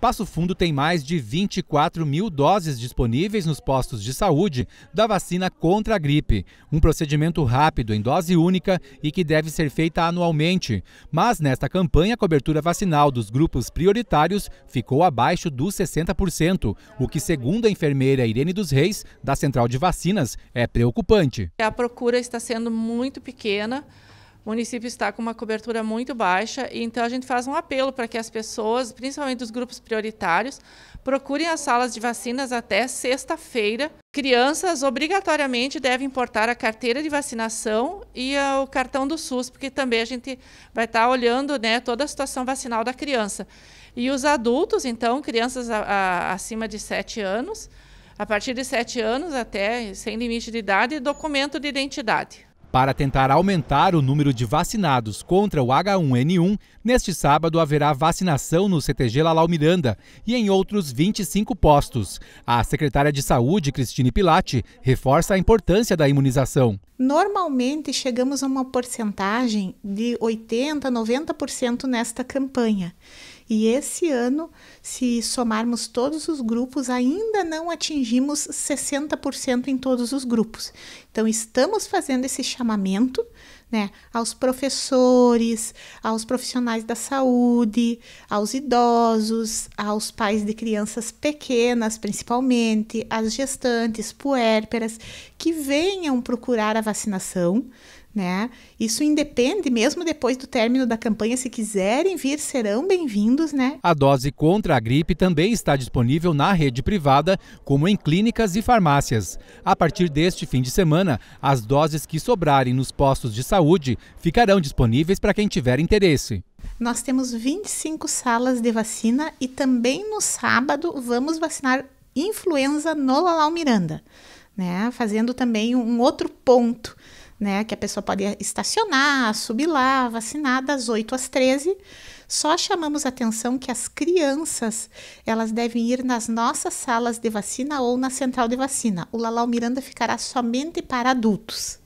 Passo Fundo tem mais de 24 mil doses disponíveis nos postos de saúde da vacina contra a gripe. Um procedimento rápido, em dose única e que deve ser feita anualmente. Mas nesta campanha, a cobertura vacinal dos grupos prioritários ficou abaixo dos 60%, o que, segundo a enfermeira Irene dos Reis, da Central de Vacinas, é preocupante. A procura está sendo muito pequena. O município está com uma cobertura muito baixa, e então a gente faz um apelo para que as pessoas, principalmente os grupos prioritários, procurem as salas de vacinas até sexta-feira. Crianças obrigatoriamente devem portar a carteira de vacinação e o cartão do SUS, porque também a gente vai estar olhando né, toda a situação vacinal da criança. E os adultos, então, crianças a, a, acima de 7 anos, a partir de 7 anos até sem limite de idade, documento de identidade. Para tentar aumentar o número de vacinados contra o H1N1, neste sábado haverá vacinação no CTG Lalau Miranda e em outros 25 postos. A secretária de Saúde, Cristine Pilati, reforça a importância da imunização. Normalmente chegamos a uma porcentagem de 80, 90% nesta campanha. E esse ano, se somarmos todos os grupos, ainda não atingimos 60% em todos os grupos. Então, estamos fazendo esse chamamento né, aos professores, aos profissionais da saúde, aos idosos, aos pais de crianças pequenas, principalmente, às gestantes, puérperas, que venham procurar a vacinação né? Isso independe, mesmo depois do término da campanha, se quiserem vir, serão bem-vindos, né? A dose contra a gripe também está disponível na rede privada, como em clínicas e farmácias. A partir deste fim de semana, as doses que sobrarem nos postos de saúde ficarão disponíveis para quem tiver interesse. Nós temos 25 salas de vacina e também no sábado vamos vacinar influenza no Lalau Miranda, né? Fazendo também um outro ponto né? Que a pessoa pode estacionar, subir lá, vacinar das 8 às 13. Só chamamos atenção que as crianças, elas devem ir nas nossas salas de vacina ou na central de vacina. O Lalau Miranda ficará somente para adultos.